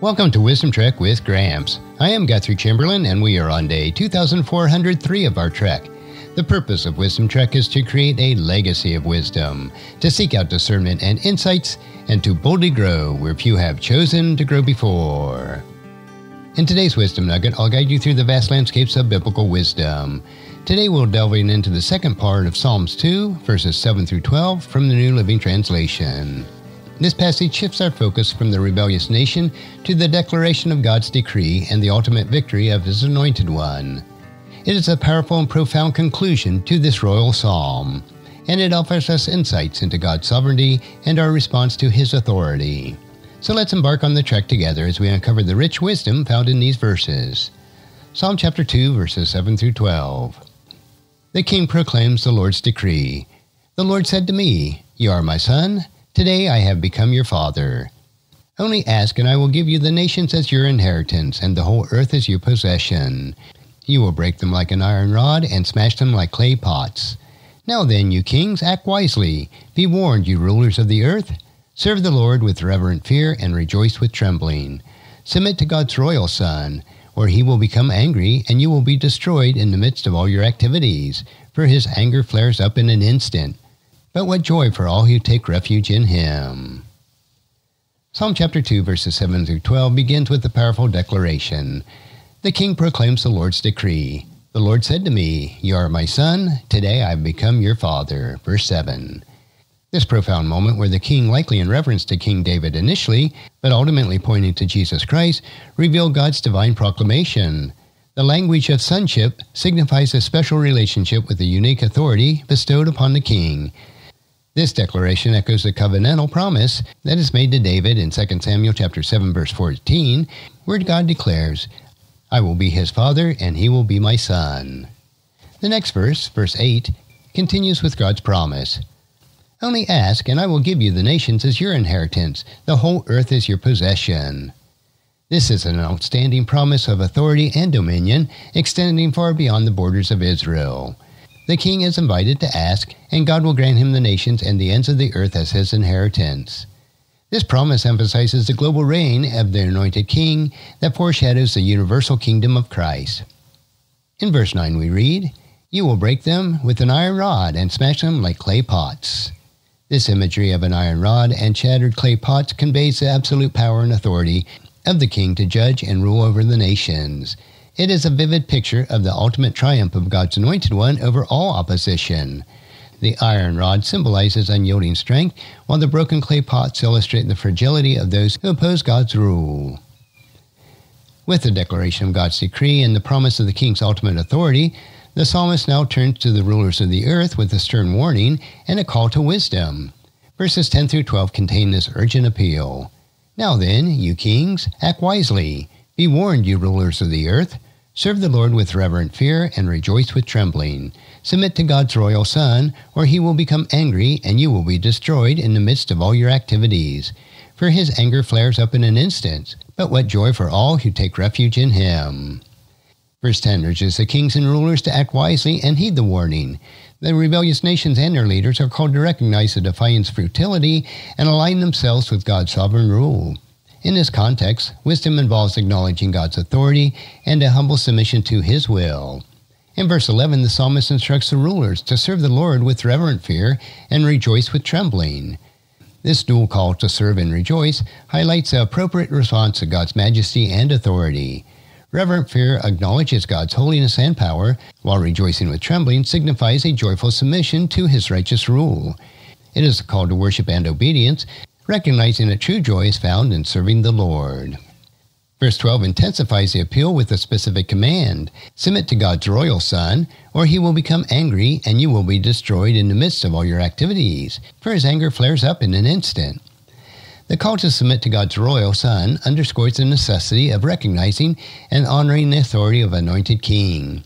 Welcome to Wisdom Trek with Gramps. I am Guthrie Chamberlain, and we are on day 2403 of our trek. The purpose of Wisdom Trek is to create a legacy of wisdom, to seek out discernment and insights, and to boldly grow where few have chosen to grow before. In today's Wisdom Nugget, I'll guide you through the vast landscapes of biblical wisdom. Today we'll delving into the second part of Psalms 2, verses 7 through 12 from the New Living Translation. This passage shifts our focus from the rebellious nation to the declaration of God's decree and the ultimate victory of His anointed one. It is a powerful and profound conclusion to this royal psalm, and it offers us insights into God's sovereignty and our response to His authority. So let's embark on the trek together as we uncover the rich wisdom found in these verses. Psalm chapter 2, verses 7 through 12. The king proclaims the Lord's decree. The Lord said to me, You are my son. Today I have become your father. Only ask, and I will give you the nations as your inheritance, and the whole earth as your possession. You will break them like an iron rod, and smash them like clay pots. Now then, you kings, act wisely. Be warned, you rulers of the earth. Serve the Lord with reverent fear, and rejoice with trembling. Submit to God's royal Son, or he will become angry, and you will be destroyed in the midst of all your activities, for his anger flares up in an instant. But what joy for all who take refuge in him. Psalm chapter 2, verses 7 through 12 begins with the powerful declaration. The king proclaims the Lord's decree. The Lord said to me, You are my son, today I have become your father. Verse 7. This profound moment, where the king, likely in reference to King David initially, but ultimately pointing to Jesus Christ, revealed God's divine proclamation. The language of sonship signifies a special relationship with a unique authority bestowed upon the king. This declaration echoes the covenantal promise that is made to David in 2 Samuel chapter 7 verse 14, where God declares, I will be his father and he will be my son. The next verse, verse 8, continues with God's promise. Only ask, and I will give you the nations as your inheritance, the whole earth as your possession. This is an outstanding promise of authority and dominion extending far beyond the borders of Israel. The king is invited to ask, and God will grant him the nations and the ends of the earth as his inheritance. This promise emphasizes the global reign of the anointed king that foreshadows the universal kingdom of Christ. In verse 9 we read, You will break them with an iron rod and smash them like clay pots. This imagery of an iron rod and shattered clay pots conveys the absolute power and authority of the king to judge and rule over the nations. It is a vivid picture of the ultimate triumph of God's anointed one over all opposition. The iron rod symbolizes unyielding strength, while the broken clay pots illustrate the fragility of those who oppose God's rule. With the declaration of God's decree and the promise of the king's ultimate authority, the psalmist now turns to the rulers of the earth with a stern warning and a call to wisdom. Verses 10 through 12 contain this urgent appeal. Now then, you kings, act wisely. Be warned, you rulers of the earth. Serve the Lord with reverent fear and rejoice with trembling. Submit to God's royal Son, or he will become angry and you will be destroyed in the midst of all your activities. For his anger flares up in an instant. But what joy for all who take refuge in him. Verse 10 urges the kings and rulers to act wisely and heed the warning. The rebellious nations and their leaders are called to recognize the defiance futility and align themselves with God's sovereign rule. In this context, wisdom involves acknowledging God's authority and a humble submission to His will. In verse 11, the psalmist instructs the rulers to serve the Lord with reverent fear and rejoice with trembling. This dual call to serve and rejoice highlights the appropriate response to God's majesty and authority. Reverent fear acknowledges God's holiness and power, while rejoicing with trembling signifies a joyful submission to his righteous rule. It is a call to worship and obedience, recognizing that true joy is found in serving the Lord. Verse 12 intensifies the appeal with a specific command Submit to God's royal Son, or he will become angry and you will be destroyed in the midst of all your activities, for his anger flares up in an instant. The call to submit to God's royal Son underscores the necessity of recognizing and honoring the authority of anointed king.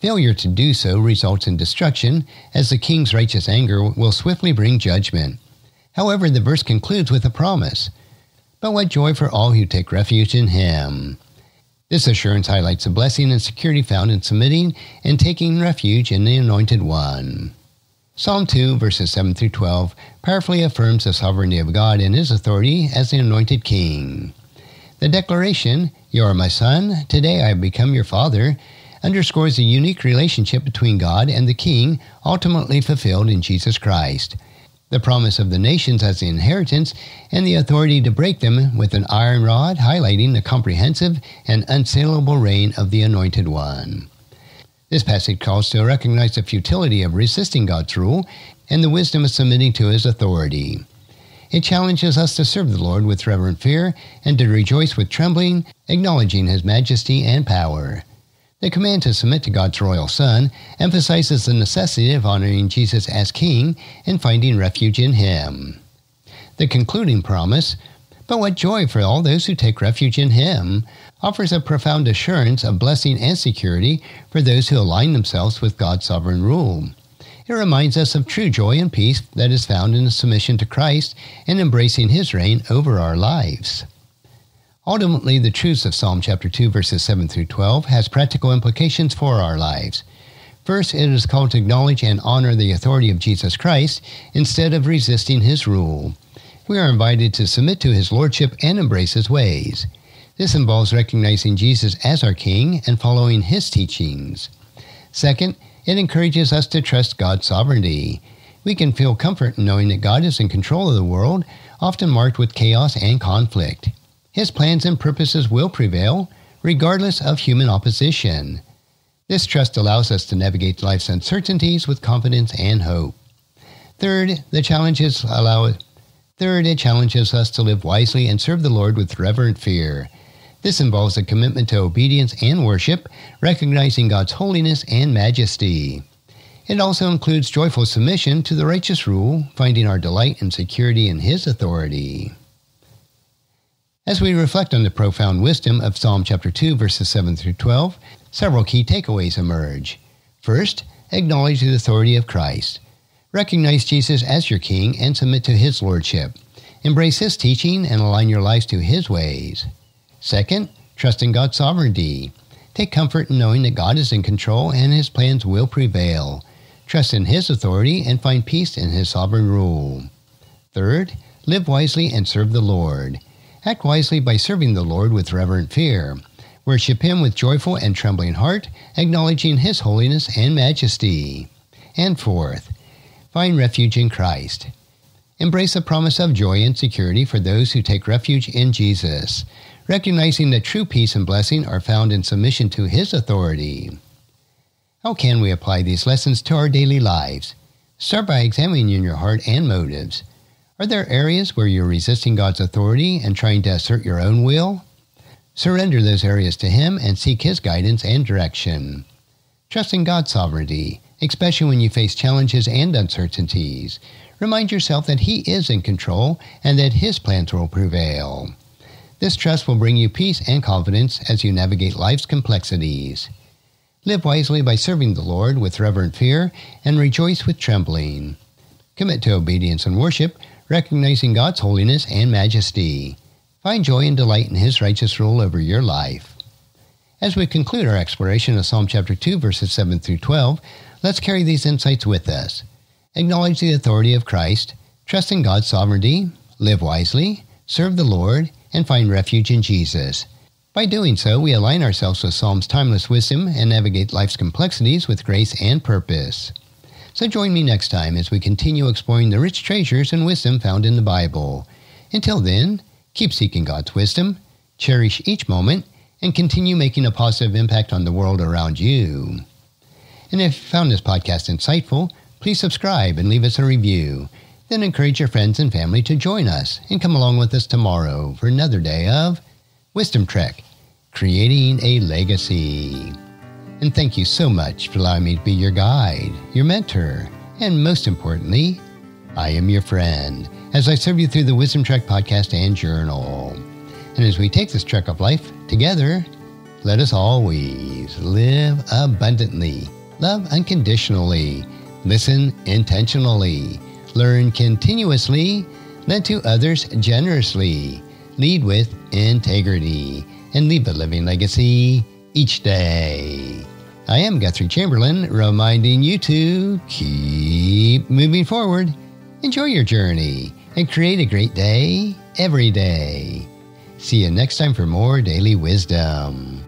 Failure to do so results in destruction, as the king's righteous anger will swiftly bring judgment. However, the verse concludes with a promise. But what joy for all who take refuge in Him. This assurance highlights the blessing and security found in submitting and taking refuge in the Anointed One. Psalm 2, verses 7 through 12, powerfully affirms the sovereignty of God and His authority as the Anointed King. The declaration, You are my son, today I have become your father, underscores the unique relationship between God and the King, ultimately fulfilled in Jesus Christ. The promise of the nations as the inheritance, and the authority to break them with an iron rod, highlighting the comprehensive and unassailable reign of the Anointed One. This passage calls to recognize the futility of resisting God's rule and the wisdom of submitting to his authority. It challenges us to serve the Lord with reverent fear and to rejoice with trembling, acknowledging his majesty and power. The command to submit to God's royal Son emphasizes the necessity of honoring Jesus as King and finding refuge in him. The concluding promise, but what joy for all those who take refuge in him, offers a profound assurance of blessing and security for those who align themselves with God's sovereign rule. It reminds us of true joy and peace that is found in submission to Christ and embracing his reign over our lives. Ultimately, the truths of Psalm chapter 2 verses 7 through 12 has practical implications for our lives. First, it is called to acknowledge and honor the authority of Jesus Christ instead of resisting his rule. We are invited to submit to his lordship and embrace his ways. This involves recognizing Jesus as our King and following his teachings. Second, it encourages us to trust God's sovereignty. We can feel comfort in knowing that God is in control of the world, often marked with chaos and conflict. His plans and purposes will prevail, regardless of human opposition. This trust allows us to navigate life's uncertainties with confidence and hope. Third, the challenges allow Third, it challenges us to live wisely and serve the Lord with reverent fear. This involves a commitment to obedience and worship, recognizing God's holiness and majesty. It also includes joyful submission to the righteous rule, finding our delight and security in His authority. As we reflect on the profound wisdom of Psalm chapter 2, verses 7 through 12, several key takeaways emerge. First, acknowledge the authority of Christ. Recognize Jesus as your King and submit to His Lordship. Embrace His teaching and align your lives to His ways. Second, trust in God's sovereignty. Take comfort in knowing that God is in control and his plans will prevail. Trust in his authority and find peace in his sovereign rule. Third, live wisely and serve the Lord. Act wisely by serving the Lord with reverent fear. Worship him with joyful and trembling heart, acknowledging his holiness and majesty. And fourth, find refuge in Christ. Embrace the promise of joy and security for those who take refuge in Jesus recognizing that true peace and blessing are found in submission to His authority. How can we apply these lessons to our daily lives? Start by examining your heart and motives. Are there areas where you're resisting God's authority and trying to assert your own will? Surrender those areas to Him and seek His guidance and direction. Trust in God's sovereignty, especially when you face challenges and uncertainties. Remind yourself that He is in control and that His plans will prevail. This trust will bring you peace and confidence as you navigate life's complexities. Live wisely by serving the Lord with reverent fear and rejoice with trembling. Commit to obedience and worship, recognizing God's holiness and majesty. Find joy and delight in His righteous rule over your life. As we conclude our exploration of Psalm chapter 2, verses 7 through 12, let's carry these insights with us. Acknowledge the authority of Christ, trust in God's sovereignty, live wisely, serve the Lord, and find refuge in Jesus. By doing so, we align ourselves with Psalm's timeless wisdom and navigate life's complexities with grace and purpose. So join me next time as we continue exploring the rich treasures and wisdom found in the Bible. Until then, keep seeking God's wisdom, cherish each moment, and continue making a positive impact on the world around you. And if you found this podcast insightful, please subscribe and leave us a review. Then encourage your friends and family to join us and come along with us tomorrow for another day of Wisdom Trek Creating a Legacy. And thank you so much for allowing me to be your guide, your mentor, and most importantly, I am your friend as I serve you through the Wisdom Trek podcast and journal. And as we take this trek of life together, let us always live abundantly, love unconditionally, listen intentionally learn continuously, lend to others generously, lead with integrity, and leave a living legacy each day. I am Guthrie Chamberlain, reminding you to keep moving forward, enjoy your journey, and create a great day every day. See you next time for more daily wisdom.